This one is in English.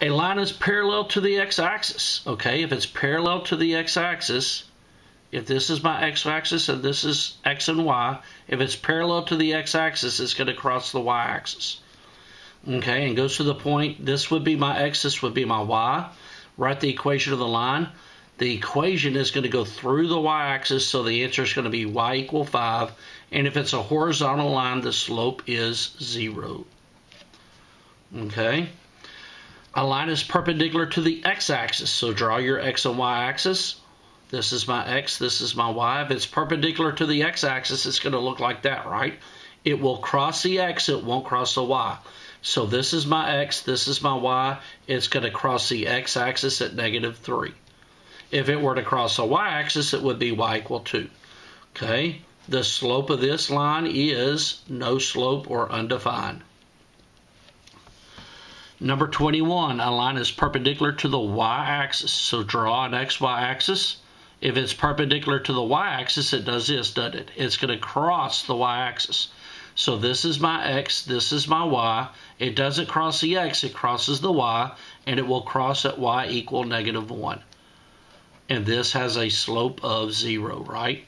A line is parallel to the x-axis, okay? If it's parallel to the x-axis, if this is my x-axis and this is x and y, if it's parallel to the x-axis, it's going to cross the y-axis. Okay, and goes to the point, this would be my x, this would be my y. Write the equation of the line. The equation is going to go through the y-axis, so the answer is going to be y equal 5. And if it's a horizontal line, the slope is 0. Okay? A line is perpendicular to the x-axis, so draw your x and y-axis. This is my x, this is my y. If it's perpendicular to the x-axis, it's going to look like that, right? It will cross the x, it won't cross the y. So this is my x, this is my y. It's going to cross the x-axis at negative 3. If it were to cross the y-axis, it would be y equal 2. Okay? The slope of this line is no slope or undefined. Number 21, a line is perpendicular to the y-axis. So draw an xy axis. If it's perpendicular to the y-axis, it does this, doesn't it? It's going to cross the y-axis. So this is my x, this is my y. It doesn't cross the x, it crosses the y, and it will cross at y equal negative 1. And this has a slope of 0, right?